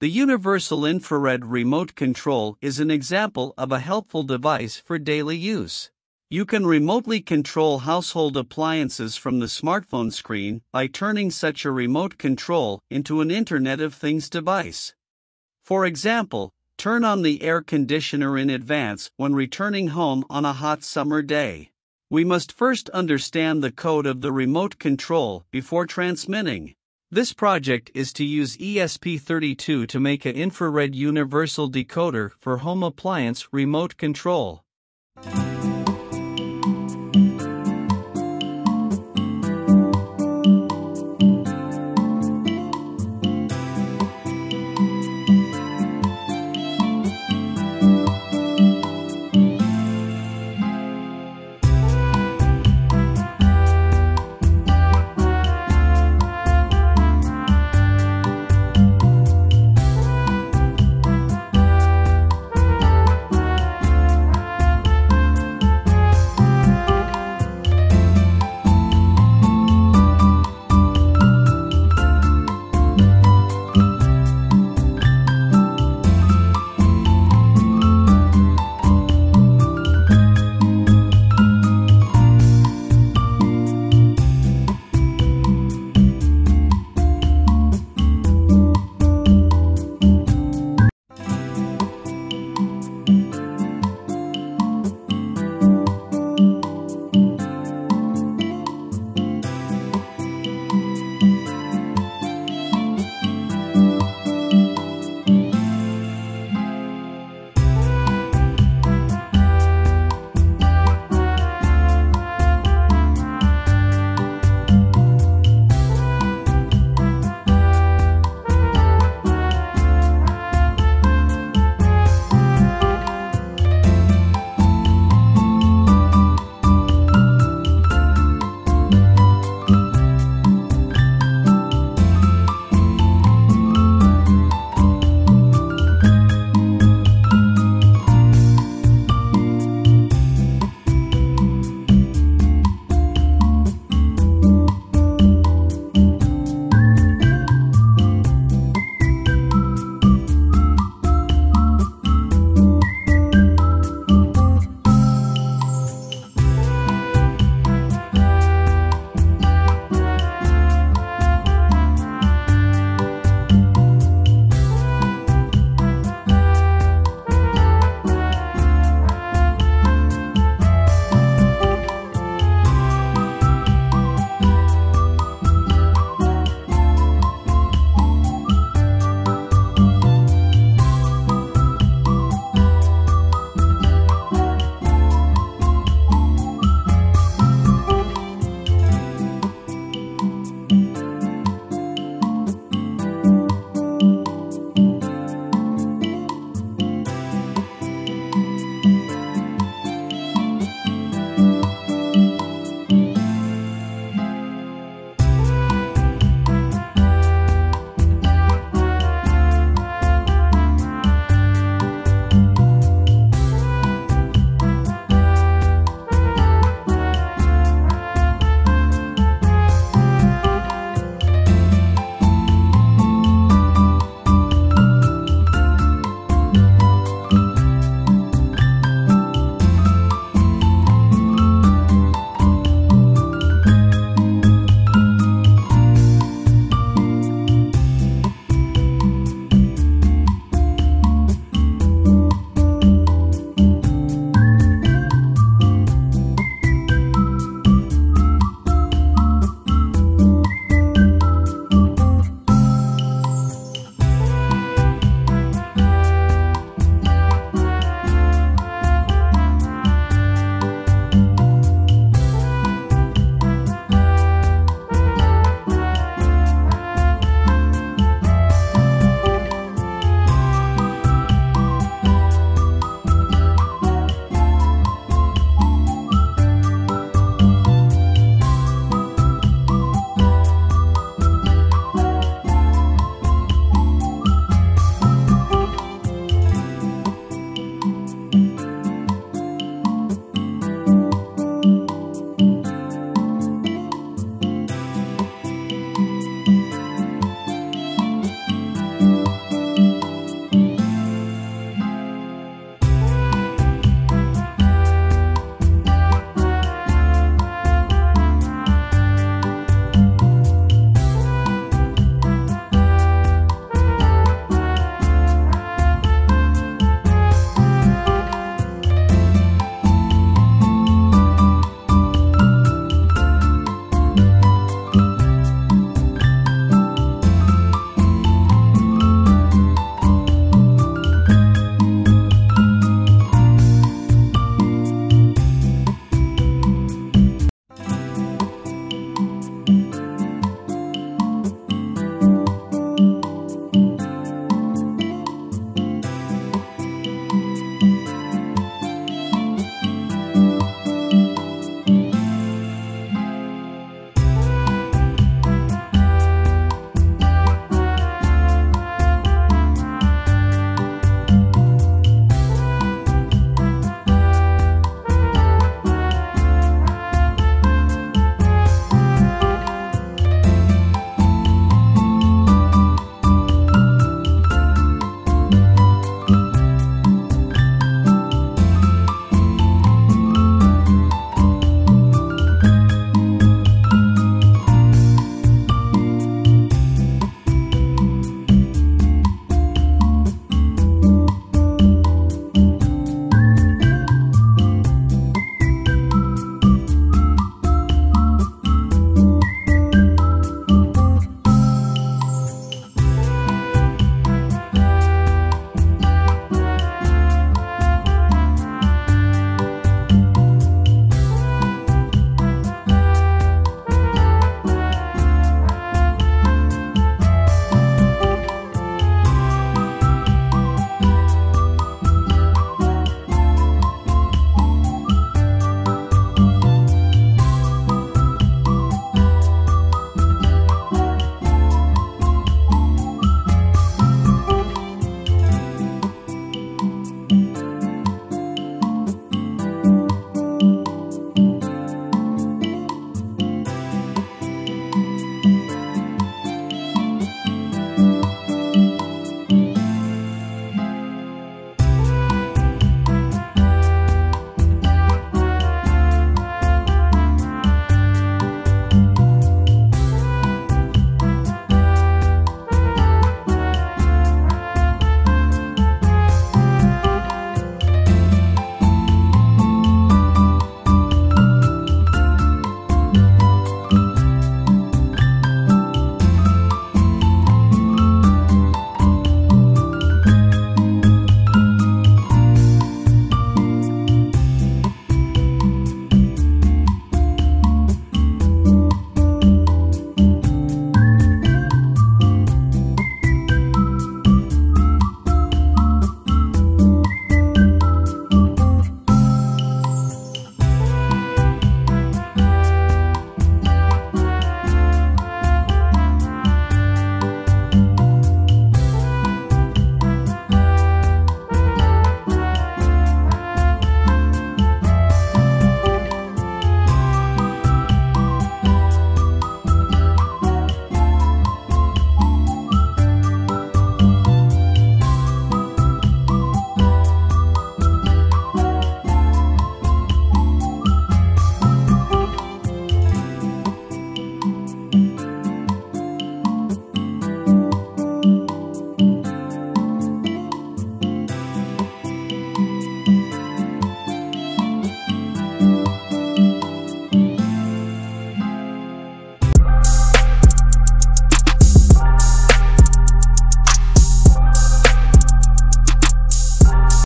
The Universal Infrared Remote Control is an example of a helpful device for daily use. You can remotely control household appliances from the smartphone screen by turning such a remote control into an Internet of Things device. For example, turn on the air conditioner in advance when returning home on a hot summer day. We must first understand the code of the remote control before transmitting. This project is to use ESP32 to make an infrared universal decoder for home appliance remote control.